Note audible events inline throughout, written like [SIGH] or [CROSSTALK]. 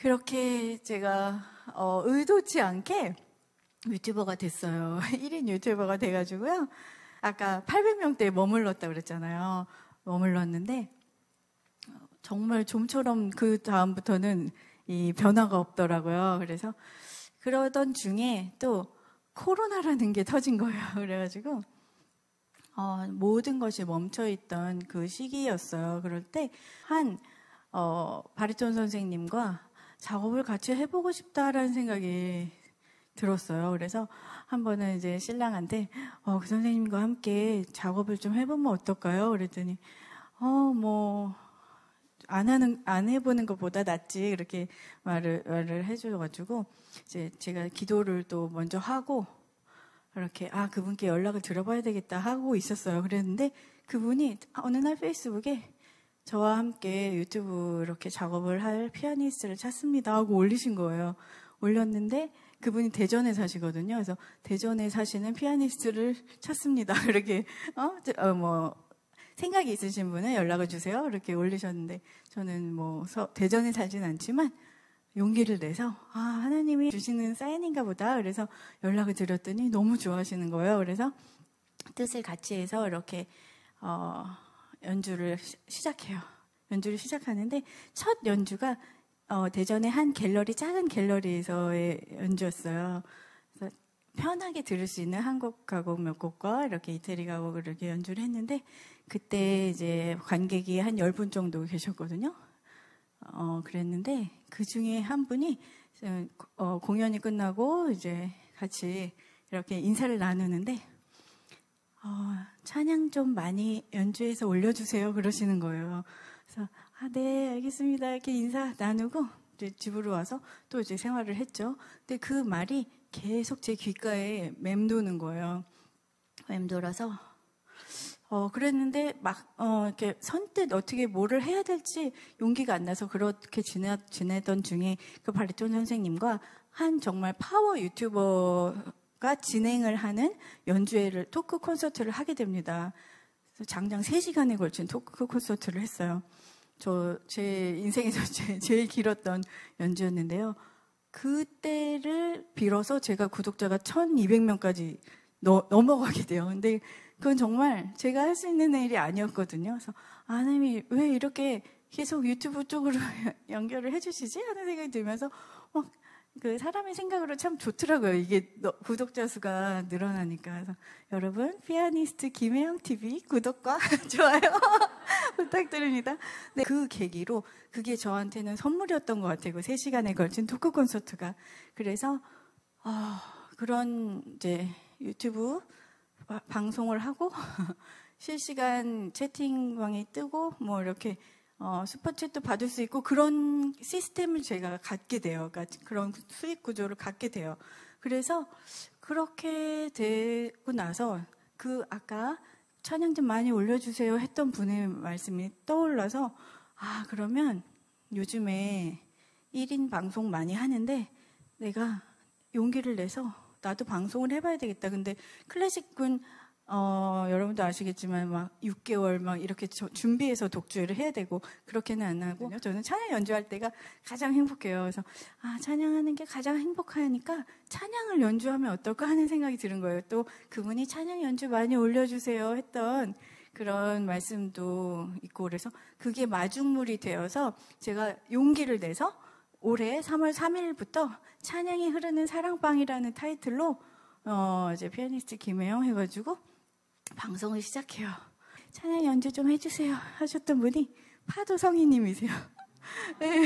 그렇게 제가 어, 의도치 않게 유튜버가 됐어요. [LAUGHS] 1인 유튜버가 돼가지고요. 아까 800명대에 머물렀다 그랬잖아요. 머물렀는데 정말 좀처럼 그 다음부터는 이 변화가 없더라고요. 그래서 그러던 중에 또 코로나라는 게 터진 거예요. [LAUGHS] 그래가지고 어, 모든 것이 멈춰 있던 그 시기였어요. 그럴 때한 어, 바리톤 선생님과 작업을 같이 해보고 싶다라는 생각이 들었어요. 그래서 한 번은 이제 신랑한테 어, 그 선생님과 함께 작업을 좀 해보면 어떨까요? 그랬더니 어, 뭐, 안 하는, 안 해보는 것보다 낫지. 그렇게 말을, 말을 해줘가지고, 이제 제가 기도를 또 먼저 하고, 이렇게, 아, 그분께 연락을 들어봐야 되겠다 하고 있었어요. 그랬는데, 그분이 어느 날 페이스북에 저와 함께 유튜브 이렇게 작업을 할 피아니스트를 찾습니다 하고 올리신 거예요. 올렸는데, 그분이 대전에 사시거든요. 그래서 대전에 사시는 피아니스트를 찾습니다. [LAUGHS] 이렇게, 어, 어 뭐, 생각이 있으신 분은 연락을 주세요. 이렇게 올리셨는데 저는 뭐 대전에 살진 않지만 용기를 내서 아 하나님이 주시는 사인인가 보다. 그래서 연락을 드렸더니 너무 좋아하시는 거예요. 그래서 뜻을 같이 해서 이렇게 어, 연주를 시작해요. 연주를 시작하는데 첫 연주가 어, 대전의 한 갤러리 작은 갤러리에서의 연주였어요. 그래서 편하게 들을 수 있는 한국 가곡 몇 곡과 이렇게 이태리 가곡을 이렇게 연주를 했는데 그때 이제 관객이 한 열 분 정도 계셨거든요. 어, 그랬는데 그 중에 한 분이 어, 공연이 끝나고 이제 같이 이렇게 인사를 나누는데 어, 찬양 좀 많이 연주해서 올려주세요 그러시는 거예요. 그래서 아, 네, 알겠습니다. 이렇게 인사 나누고 이제 집으로 와서 또 이제 생활을 했죠. 근데 그 말이 계속 제 귓가에 맴도는 거예요. 맴돌아서 어, 그랬는데 막, 어, 이렇게 선뜻 어떻게 뭐를 해야 될지 용기가 안 나서 그렇게 지내, 지내던 중에 그 바리톤 선생님과 한 정말 파워 유튜버 가 진행을 하는 연주회를, 토크 콘서트를 하게 됩니다. 장장 3시간에 걸친 토크 콘서트를 했어요. 저, 제 인생에서 [LAUGHS] 제, 제일 길었던 연주였는데요. 그때를 빌어서 제가 구독자가 1200명까지 넘어가게 돼요. 근데 그건 정말 제가 할 수 있는 일이 아니었거든요. 그래서 아, 하나님이 왜 이렇게 계속 유튜브 쪽으로 [LAUGHS] 연결을 해주시지 하는 생각이 들면서 어, 그 사람의 생각으로 참 좋더라고요. 이게 구독자 수가 늘어나니까. 그래서 여러분 피아니스트 김혜영 TV 구독과 [LAUGHS] 좋아요 [LAUGHS] 부탁드립니다. 네, 그 계기로 그게 저한테는 선물이었던 것 같아요. 그 3시간에 걸친 토크 콘서트가. 그래서 어, 그런 이제 유튜브 방송을 하고 [LAUGHS] 실시간 채팅방이 뜨고 뭐 이렇게 어, 슈퍼챗도 받을 수 있고 그런 시스템을 제가 갖게 돼요. 그러니까 그런 수익 구조를 갖게 돼요. 그래서 그렇게 되고 나서 그 아까 찬양 좀 많이 올려주세요 했던 분의 말씀이 떠올라서 아 그러면 요즘에 1인 방송 많이 하는데 내가 용기를 내서 나도 방송을 해봐야 되겠다. 근데 클래식군 어, 여러분도 아시겠지만 막 6개월 막 이렇게 준비해서 독주를 해야 되고 그렇게는 안 하고 저는 찬양 연주할 때가 가장 행복해요. 그래서 아 찬양하는 게 가장 행복하니까 찬양을 연주하면 어떨까 하는 생각이 드는 거예요. 또 그분이 찬양 연주 많이 올려주세요 했던 그런 말씀도 있고 그래서 그게 마중물이 되어서 제가 용기를 내서 올해 3월 3일부터 찬양이 흐르는 사랑방이라는 타이틀로 어, 이제 피아니스트 김혜영 해가지고 방송을 시작해요. 찬양 연주 좀 해주세요 하셨던 분이 파도 성희님이세요. [LAUGHS] 네,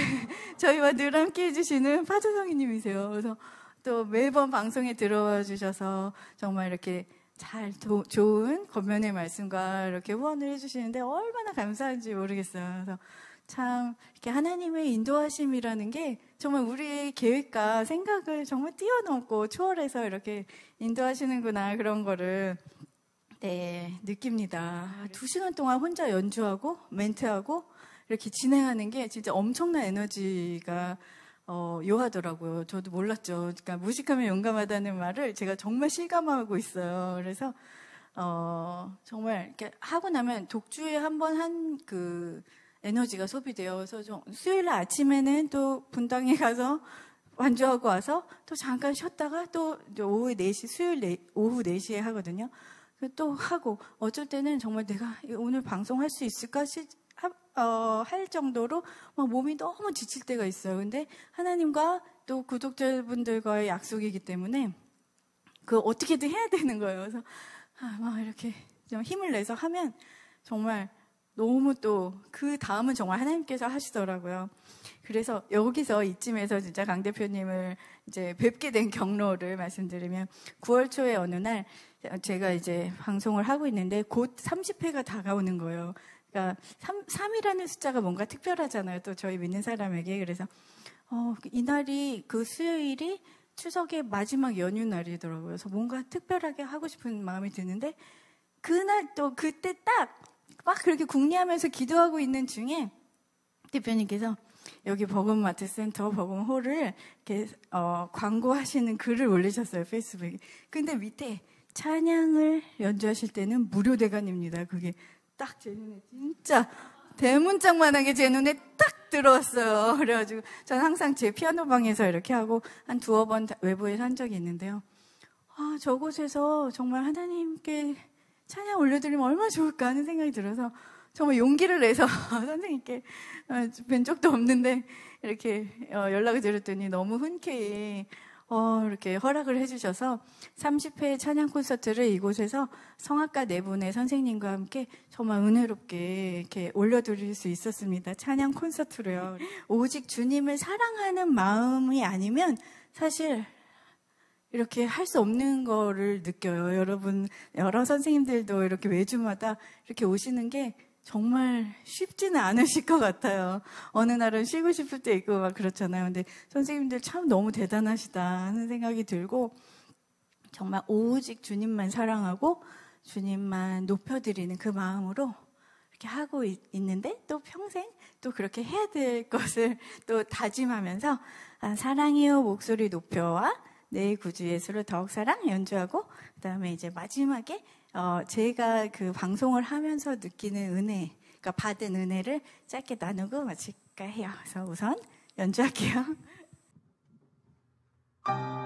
저희와 늘 함께 해주시는 파도 성희님이세요. 그래서 또 매번 방송에 들어와 주셔서 정말 이렇게 잘 도, 좋은 겉면의 말씀과 이렇게 후원을 해주시는데 얼마나 감사한지 모르겠어요. 그래서 참 이렇게 하나님의 인도하심이라는 게 정말 우리의 계획과 생각을 정말 뛰어넘고 초월해서 이렇게 인도하시는구나 그런 거를 네 느낍니다. 두 시간 동안 혼자 연주하고 멘트하고 이렇게 진행하는 게 진짜 엄청난 에너지가 어, 요하더라고요. 저도 몰랐죠. 그러니까 무식하면 용감하다는 말을 제가 정말 실감하고 있어요. 그래서 어, 정말 이렇게 하고 나면 독주에 한 번 한 그 에너지가 소비되어서 좀 수요일 아침에는 또 분당에 가서 완주하고 와서 또 잠깐 쉬었다가 또 오후 4시, 수요일 4, 오후 4시에 하거든요. 또 하고 어쩔 때는 정말 내가 오늘 방송할 수 있을까 시, 어, 할 정도로 막 몸이 너무 지칠 때가 있어요. 근데 하나님과 또 구독자분들과의 약속이기 때문에 그 어떻게든 해야 되는 거예요. 그래서 아, 막 이렇게 좀 힘을 내서 하면 정말 너무 또 그 다음은 정말 하나님께서 하시더라고요. 그래서 여기서 이쯤에서 진짜 강 대표님을 이제 뵙게 된 경로를 말씀드리면 9월 초에 어느 날 제가 이제 방송을 하고 있는데 곧 30회가 다가오는 거예요. 그러니까 3, 3이라는 숫자가 뭔가 특별하잖아요. 또 저희 믿는 사람에게. 그래서 어, 이날이 그 수요일이 추석의 마지막 연휴 날이더라고요. 그래서 뭔가 특별하게 하고 싶은 마음이 드는데 그날 또 그때 딱 막 그렇게 궁리하면서 기도하고 있는 중에 대표님께서 여기 버금마트 센터 버금홀을 이렇게 어, 광고하시는 글을 올리셨어요 페이스북에. 근데 밑에 찬양을 연주하실 때는 무료 대관입니다. 그게 딱 제 눈에 진짜 대문짝만하게 제 눈에 딱 들어왔어요. [LAUGHS] 그래가지고 저는 항상 제 피아노 방에서 이렇게 하고 한 두어 번 외부에서 한 적이 있는데요. 아, 저곳에서 정말 하나님께 찬양 올려드리면 얼마나 좋을까 하는 생각이 들어서 정말 용기를 내서 [LAUGHS] 선생님께 어, 뵌 적도 없는데 이렇게 어, 연락을 드렸더니 너무 흔쾌히 어, 이렇게 허락을 해주셔서 30회 찬양 콘서트를 이곳에서 성악가 네 분의 선생님과 함께 정말 은혜롭게 이렇게 올려드릴 수 있었습니다. 찬양 콘서트로요. 오직 주님을 사랑하는 마음이 아니면 사실 이렇게 할 수 없는 거를 느껴요. 여러분, 여러 선생님들도 이렇게 매주마다 이렇게 오시는 게 정말 쉽지는 않으실 것 같아요. 어느 날은 쉬고 싶을 때 있고 막 그렇잖아요. 근데 선생님들 참 너무 대단하시다 하는 생각이 들고 정말 오직 주님만 사랑하고 주님만 높여드리는 그 마음으로 이렇게 하고 있, 는데또 평생 또 그렇게 해야 될 것을 또 다짐하면서 아, 사랑이요 목소리 높여와 내 구주 예수를 더욱 사랑 연주하고 그다음에 이제 마지막에 어 제가 그 방송을 하면서 느끼는 은혜, 그러니까 받은 은혜를 짧게 나누고 마칠까 해요. 그래서 우선 연주할게요. [LAUGHS]